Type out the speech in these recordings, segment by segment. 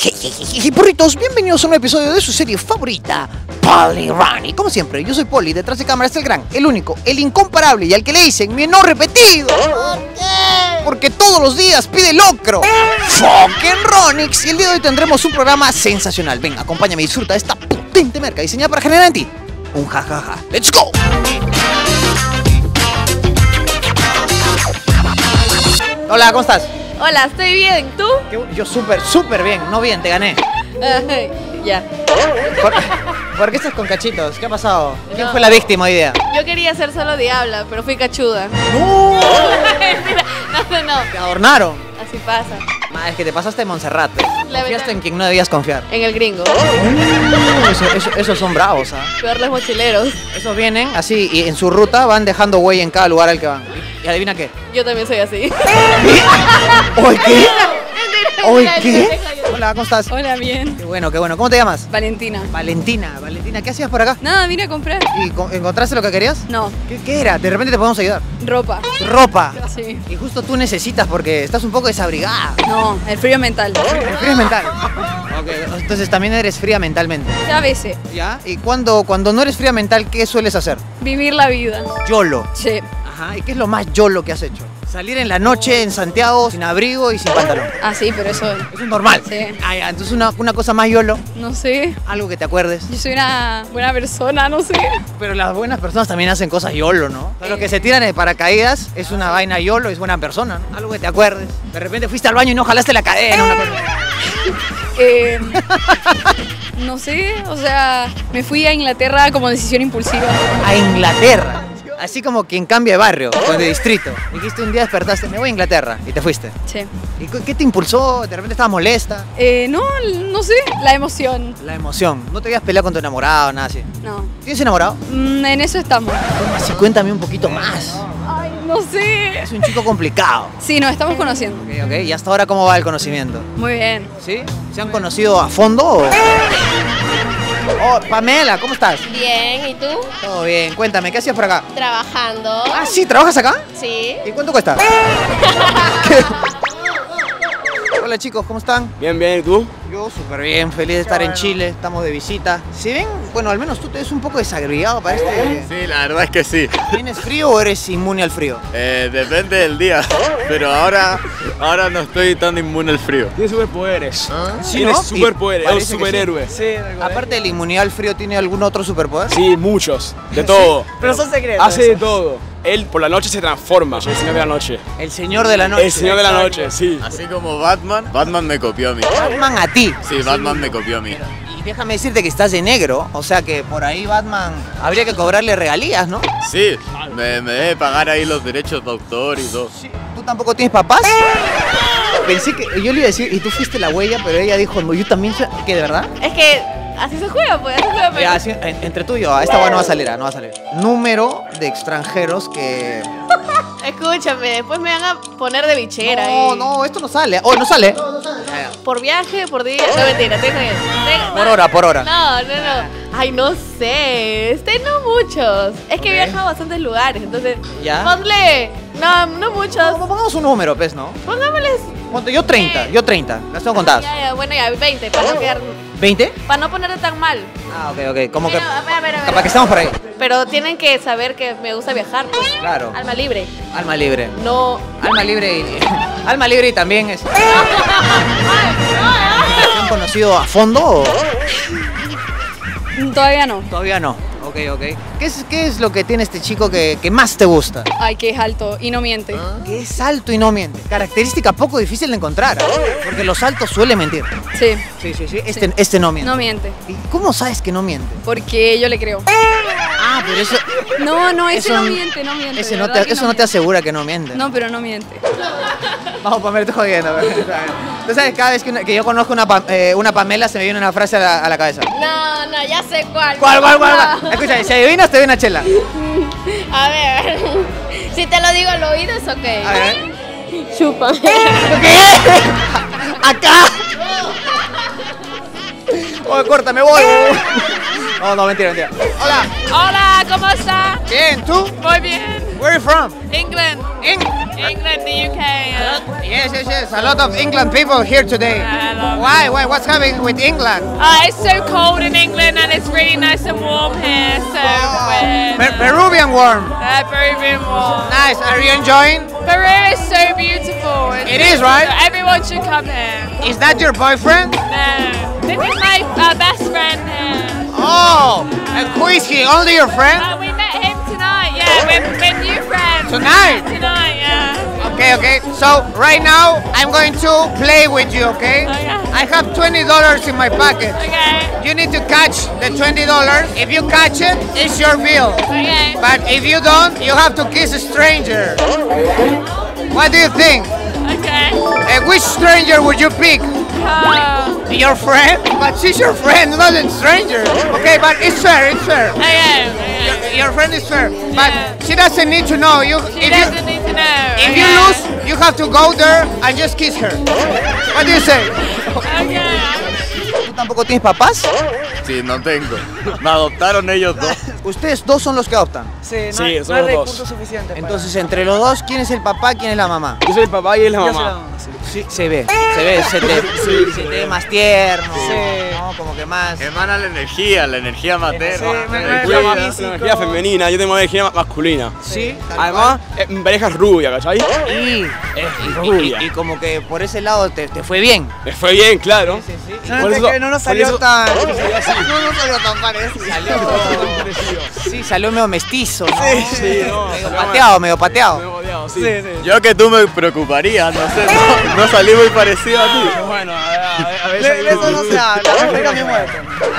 Y porritos, bienvenidos a un episodio de su serie favorita, Polly Ronnie. Como siempre, yo soy Polly, detrás de cámara está el gran, el único, el incomparable y al que le dicen mi no repetido. ¿Por qué? Porque todos los días pide locro. Fucking Ronix. Y el día de hoy tendremos un programa sensacional. Ven, acompáñame y disfruta de esta potente merca diseñada para generar en ti un jajaja. ¡Let's go! Hola, ¿cómo estás? Hola, estoy bien. ¿Tú? Yo súper, súper bien. No bien, te gané. Ya. ¿Por, por qué estás con cachitos? ¿Qué ha pasado? ¿Quién No. fue la víctima hoy día? Yo quería ser solo diabla, pero fui cachuda. ¡No! No, no, no. Te adornaron. Así pasa. Ma, es que te pasaste de Montserrat. Confiaste verdad- en quien no debías confiar. En el gringo. Eso- eso- esos son bravos, ¿ah? Peor los mochileros. Esos vienen así y en su ruta van dejando huella en cada lugar al que van. ¿Y, adivina qué? Yo también soy así. ¿Hoy qué? ¿Hoy qué? Hola, ¿cómo estás? Hola, bien. Qué bueno, qué bueno. ¿Cómo te llamas? Valentina. Valentina. Valentina, ¿qué hacías por acá? Nada, vine a comprar. ¿Y co- encontraste lo que querías? No, ¿Qué, qué era? De repente te podemos ayudar. ropa. Ropa. Sí. Y justo tú necesitas porque estás un poco desabrigada. No, el frío mental. El frío es mental. Ok, entonces también eres fría mentalmente. A veces, ¿Ya? ¿Y cuando, cuando no eres fría mental, qué sueles hacer? vivir la vida. YOLO. Sí, Ajá. ¿Y qué es lo más YOLO que has hecho? Salir en la noche en Santiago sin abrigo y sin pantalón. así, pero eso, Eso es normal. Sí. Ah, ya. Entonces una, una cosa más YOLO, no sé. algo que te acuerdes. Yo soy una buena persona, no sé. Pero las buenas personas también hacen cosas YOLO, ¿no? O sea, los que se tiran de paracaídas es una vaina YOLO, es buena persona, ¿no? Algo que te acuerdes. De repente fuiste al baño y no jalaste la cadena. Una cosa. Eh, no sé, o sea, me fui a Inglaterra como decisión impulsiva. a Inglaterra. Así como quien cambia de barrio o de distrito. Dijiste un día despertaste, me voy a Inglaterra y te fuiste. Sí. ¿Y qué te impulsó? ¿De repente estabas molesta? Eh, no, no sé, la emoción. La emoción. ¿No te habías peleado con tu enamorado, nada así? No. ¿Tienes enamorado? Mm, en eso estamos. Así cuéntame un poquito más. Ay, no sé. Es un chico complicado. Sí, nos estamos conociendo. Ok, ok. ¿Y hasta ahora cómo va el conocimiento? Muy bien. ¿Sí? ¿Se han conocido a fondo? o- Oh, Pamela, ¿cómo estás? Bien, ¿y tú? Todo bien. Cuéntame, ¿qué hacías por acá? Trabajando. Ah, sí, ¿trabajas acá? Sí. ¿Y cuánto cuesta? Hola chicos, ¿cómo están? Bien, bien, ¿y tú? Yo súper bien, feliz de estar en Chile, estamos de visita. Si ven, bueno, al menos tú te ves un poco desagregado para este... Sí, la verdad es que sí. ¿Tienes frío o eres inmune al frío? Eh, depende del día, pero ahora, ahora no estoy tan inmune al frío. Tiene superpoderes. Sí, Tiene ¿no? superpoderes, es un superhéroe. sí. Aparte de la inmunidad al frío, ¿tiene algún otro superpoder? Sí, muchos, de todo. Pero son secretos. Hace de todo. Él por la noche se transforma, el señor de la noche. El señor de la noche. El señor de la noche, sí. Así como Batman, Batman me copió a mí. Batman a ti. Sí, Batman me copió a mí. Y déjame decirte que estás de negro, o sea que por ahí Batman habría que cobrarle regalías, ¿no? Sí, me, me debe pagar ahí los derechos de autor y todo. ¿Tú tampoco tienes papás? Pensé que yo le iba a decir, y tú fuiste la huella, pero ella dijo, no, yo también soy... ¿Qué, de verdad? Es que así se juega, pues. Así se juega, pero- Ya, así, en- entre tú y yo, ah, esta va no va a salir, ah, no va a salir. Número de extranjeros que... Escúchame, después me van a poner de bichera. No, ahí. no, esto no sale. Oh, no sale. Ya, Por viaje, por día. No, mentira, tengo bien. Tengo- Por hora, por hora. No, no, no. Ay, no sé. Este no muchos. Es que he Ok. viajado a bastantes lugares, entonces. ¿Ya? Ponle. No, no No, muchos. no, pongamos un número, pues, ¿no? Pongámosles. Ponte, yo 30, yo 30. Las tengo contadas. Ya, ya, bueno, ya, 20, para no quedar. ¿20? Para no ponerte tan mal. Ah, ok, ok. Como que... Pero, a ver, a ver, a ver. Capaz que estamos por ahí. Pero tienen que saber que me gusta viajar, pues. Claro. Alma libre. Alma libre. No. Alma libre y... Alma libre y también es... ¿Se han conocido a fondo o...? Todavía no. Todavía no. Ok, ok. ¿Qué es, qué es lo que tiene este chico que, que más te gusta? Ay, que es alto y no miente. Que es alto y no miente. Característica poco difícil de encontrar. ¿ah? Porque los altos suelen mentir. Sí, Sí, sí, sí. Este, este no miente. no miente. ¿Y cómo sabes que no miente? Porque yo le creo. Ah, pero eso... No, no, ese Eso- no miente, no miente. ese no te, eso no te asegura que no miente. No, pero no miente. Vamos, Pamela, estoy jodiendo. Tú sabes, cada vez que, una- que yo conozco una, eh, una Pamela se me viene una frase a la, a la cabeza. No, no, ya sé cuál. ¿Cuál, cuál, cuál? No. cuál? Escucha, si adivinas te doy una chela. A ver, si te lo digo al oído es ok. A ver. Chúpame. ¿Qué? ¡Acá! Oye, corta, me voy. No, no, mentira, mentira. Hola. Hola, ¿cómo está? Bien, ¿tú? Muy bien. Where are you from? England. In England, the UK. Yeah. Yes, yes, yes. A lot of England people here today. I love Why? Why? What's happening with England? Uh, it's so cold in England and it's really nice and warm here. So we're Per- Peruvian warm. uh, Peruvian warm. Nice. Are you enjoying? Peru is so beautiful. It's It is, right? everyone should come here. Is that your boyfriend? No, this is my uh, best friend here. Oh, and who is he? Only your friend? Uh, we met him tonight. Yeah, we're, we're new friends. Tonight? Tonight, yeah. Okay, okay. So right now I'm going to play with you, okay? Okay. I have twenty dollars in my pocket. Okay. You need to catch the twenty dollars. If you catch it, it's your bill. Okay. But if you don't, you have to kiss a stranger. What do you think? Okay. And which stranger would you pick? Uh, Your friend? But she's your friend, not a stranger. Okay, but it's fair, it's fair. okay. okay. Your friend is fair, but Yeah. she doesn't need to know. You, She if you, doesn't need to know. if you okay. lose, you have to go there and just kiss her. What do you say? Okay. ¿Tú tampoco tienes papás? Sí, no tengo. Me adoptaron ellos dos. Ustedes dos son los que adoptan. Sí, no, Sí, hay- no somos hay dos. recursos suficientes. para- Entonces, entre los dos, ¿quién es el papá, quién es la mamá? Yo soy el papá y él es la Yo soy la mamá. mamá, sí. Sí, se ve, se ve, se te, se te ve más tierno, Sí. ¿no? Como que más... Emana la energía, la energía materna. Sí, La energía La energía femenina, yo tengo una energía masculina. Sí, Además, eh, mi pareja es rubia, ¿cachai? cual. y, rubia. y- y como que por ese lado te, te fue bien. Me fue bien, claro. Por eso- que no nos salió eso- tan. No, no salió tan parecido. Sí, salió medio mestizo, ¿no? Sí, no, medio salió pateado, medio pateado. Sí. Sí, sí. Yo que tú me preocuparía, no sé, no, no salí muy parecido a ti. Bueno, a ver, a ver, a ver. De, eso no se habla, mi muerto.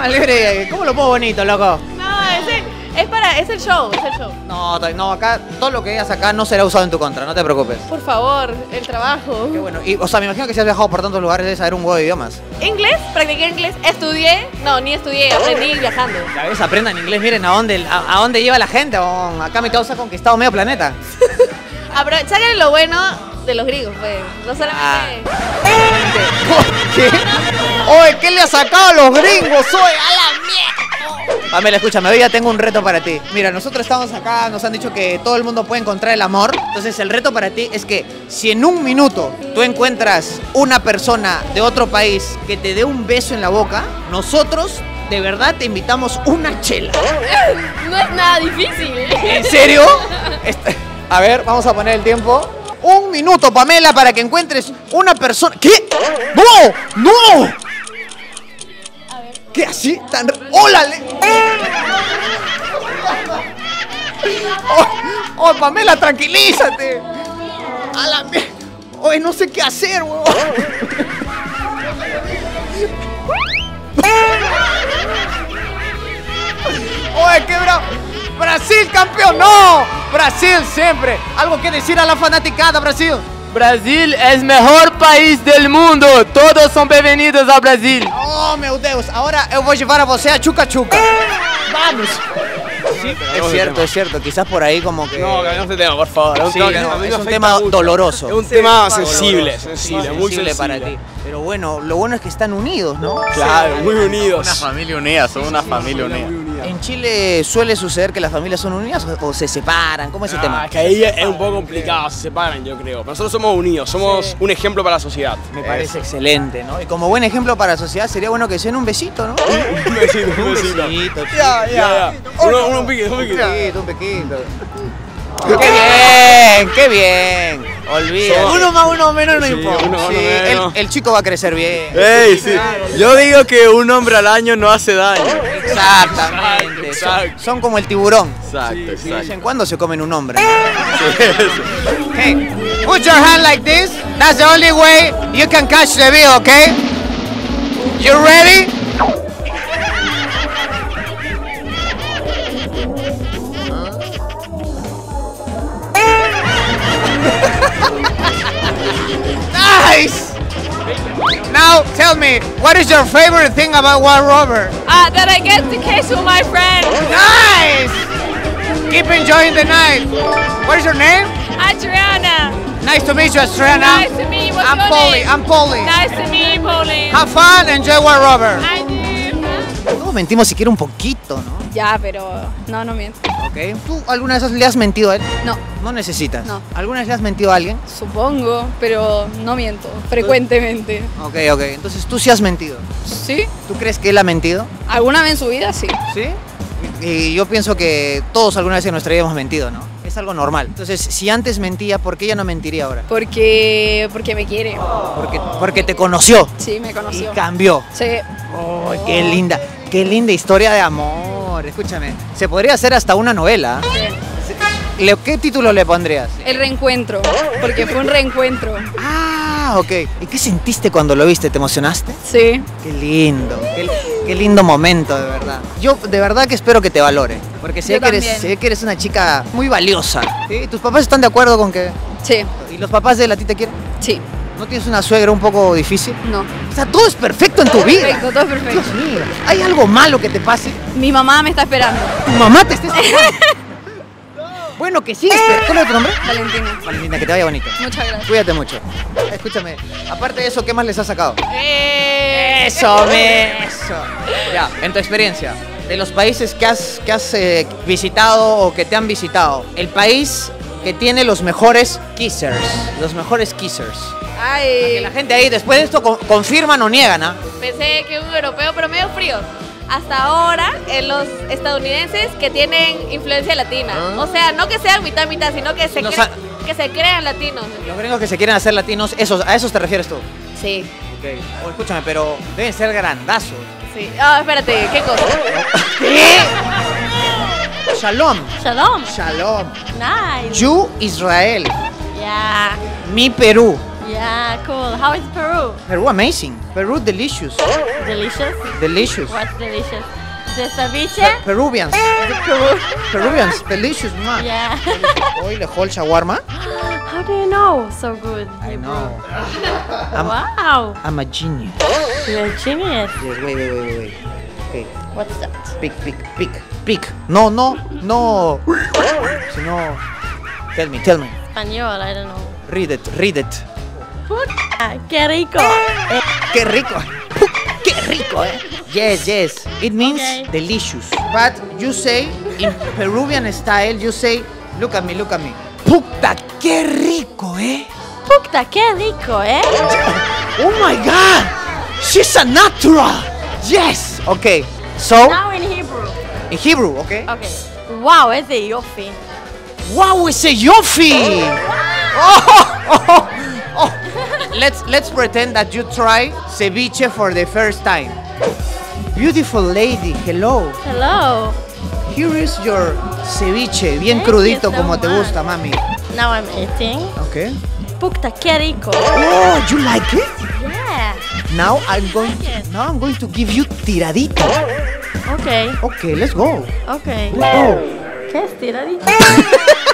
Ah, libre, ¿cómo lo pongo bonito, loco? No, es el, es para, es el show, es el show. No, no, acá, todo lo que digas acá no será usado en tu contra, no te preocupes. Por favor, el trabajo. Qué bueno. Y, o sea, me imagino que si has viajado por tantos lugares debes saber un huevo de idiomas. Inglés, practiqué inglés, estudié, no, ni estudié, aprendí viajando. Ya ves, aprendan inglés, miren a dónde, a, a dónde lleva la gente. oh, Acá mi causa ha conquistado medio planeta. Sáquenle lo bueno de los griegos, pues. No solamente. ¿Qué? Oye, ¿qué le ha sacado a los gringos hoy? ¡A la mierda! Pamela, escúchame, hoy ya tengo un reto para ti. Mira, nosotros estamos acá, nos han dicho que todo el mundo puede encontrar el amor. Entonces, el reto para ti es que si en un minuto tú encuentras una persona de otro país que te dé un beso en la boca, nosotros de verdad te invitamos una chela. No es nada difícil. ¿En serio? A ver, vamos a poner el tiempo. Un minuto, Pamela, para que encuentres una persona. ¿Qué? ¡No! ¡No! ¿Qué así? Tan... ¡Ólale! ¡Oh, oh, Pamela, tranquilízate! ¡A la Oye, no sé qué hacer, huevón. Oye, qué bravo. Brasil campeón, no. Brasil siempre. Algo que decir a la fanaticada, Brasil. Brasil é o melhor país do mundo. Todos são bem-vindos ao Brasil. Oh, meu Deus. Ahora eu vou llevar a você a Chuca Chuca. Vamos. Sí, es cierto, es cierto. Quizás por ahí como que... No, cambiamos de tema, por favor. Es un Sí, no, a es un tema mucho. doloroso. Es un tema sensible, Doloroso. sensible, muy sensible sensible. para ti. Pero bueno, lo bueno es que están unidos, ¿no? Claro, muy unidos. Una familia unida, son una familia unida. En Chile suele suceder que las familias son unidas o se separan. ¿Cómo es el Ah, tema? que ahí es un poco complicado, se separan, yo creo. Pero nosotros somos unidos, somos un ejemplo para la sociedad. Me parece excelente, ¿no? Y como buen ejemplo para la sociedad sería bueno que se den un besito, ¿no? Un besito, un besito. besito. Ya, Ya. Uno, uno, un piquito, un Un piquito. un pequito. ¡Qué bien! ¡Qué bien! Olvídate. Uno más, uno menos no Sí, importa. uno- Sí, el, el chico va a crecer bien. Ey, sí. Yo digo que un hombre al año no hace daño. Exactamente. Exacto. Son, son como el tiburón. Exacto, De vez en cuando se comen un hombre. Hey, put your hand like this. That's the only way you can catch the bee, okay? You ready? nice! Now tell me, what is your favorite thing about One Rover? Uh, that I get to kiss with my friend, Nice! Keep enjoying the night. What is your name? Adriana. Nice to meet you, Adriana. Nice to meet you. What's I'm Polly. I'm Polly. Nice to meet you, Pauline. Have fun, enjoy One Rover. Todos mentimos siquiera un poquito, ¿no? Ya, pero no, no miento. Ok. ¿Tú alguna vez le has mentido a él? No, No necesitas. No. ¿Alguna vez le has mentido a alguien? supongo, pero no miento. Frecuentemente. Ok, ok. Entonces tú sí has mentido. ¿Sí? ¿Tú crees que él ha mentido? ¿Alguna vez en su vida? Sí. ¿Sí? Y yo pienso que todos alguna vez en nuestra vida hemos mentido, ¿no? Es algo normal. Entonces, si antes mentía, ¿por qué ya no mentiría ahora? Porque, porque me quiere. Porque, porque te conoció Sí, me y conoció. cambió. Sí. ¡Ay, qué linda! ¡Qué linda historia de amor! Escúchame, se podría hacer hasta una novela. ¿Qué título le pondrías? El reencuentro. Porque fue un reencuentro. Ah, ok. ¿Y qué sentiste cuando lo viste? ¿Te emocionaste? Sí. Qué lindo, qué, qué lindo momento, de verdad. Yo de verdad que espero que te valore, porque sé que, eres, sé que eres una chica muy valiosa. ¿sí? ¿Tus papás están de acuerdo con que... Sí. ¿Y los papás de él a ti te quieren? Sí. ¿No tienes una suegra un poco difícil? No. O sea, todo es perfecto en tu vida. Perfecto, todo perfecto. Dios mío, ¿hay algo malo que te pase? Mi mamá me está esperando. Tu mamá te está esperando. bueno, que esperando. ¿Cuál es tu nombre? Valentina. Valentina, que te vaya bonito. Muchas gracias. Cuídate mucho. Escúchame, aparte de eso, ¿qué más les has sacado? Eh, Eso, me. Eso. Ya, en tu experiencia, de los países que has, que has eh, visitado o que te han visitado, el país que tiene los mejores kissers, los mejores kissers. Que la Ay, gente ahí después de esto con- confirman o niegan, ¿ah? pensé que un europeo, pero medio frío. Hasta ahora, en los estadounidenses que tienen influencia latina. O sea, no que sean mitad mitad, sino que se, cre- que se crean latinos. Los gringos que se quieren hacer latinos, esos, ¿a esos te refieres tú? Sí, O escúchame, pero deben ser grandazos. Sí. Ah, espérate, ¿qué cosa? ¿Qué? Shalom. Shalom. Shalom. Nice. You Israel. Yeah. Mi Perú. Yeah, cool. How is Peru? Peru amazing. Peru delicious. Delicious. Delicious. What's delicious? The ceviche? Peruvians. Peruvians, delicious. man. Yeah. Hoy le whole shawarma. How do you know so good? I know. I'm, Wow. I'm a genius. You're a genius. Yes, wait, wait, wait, wait. Okay, What's that? pick, pick, pick, pick. No, no, no. Sino, tell me, tell me. Español, I don't know. Read it, read it. Ah, qué rico. Qué rico. Qué rico, eh. Yes, yes. It means Okay. delicious. But you say in Peruvian style, you say, look at me, look at me. Puta, qué rico, eh. puta, qué rico, ¿eh? Oh my god! She's a natural! Yes! Okay, so Now in Hebrew. in Hebrew, okay? Okay. Wow, es de Yofi. Wow, it's a yofi! Oh, oh, oh. Let's let's pretend that you try ceviche for the first time. Beautiful lady, hello. Hello. Here is your ceviche, bien Thank crudito so como te gusta, mami. Now I'm eating. Okay. Puta, qué rico. Oh, you like it? Yeah. Now I'm going. like. Now I'm going to give you tiradito. Okay. Okay, let's go. Okay. Let's go. ¿Qué es tiradito?